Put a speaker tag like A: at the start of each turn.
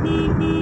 A: me, you.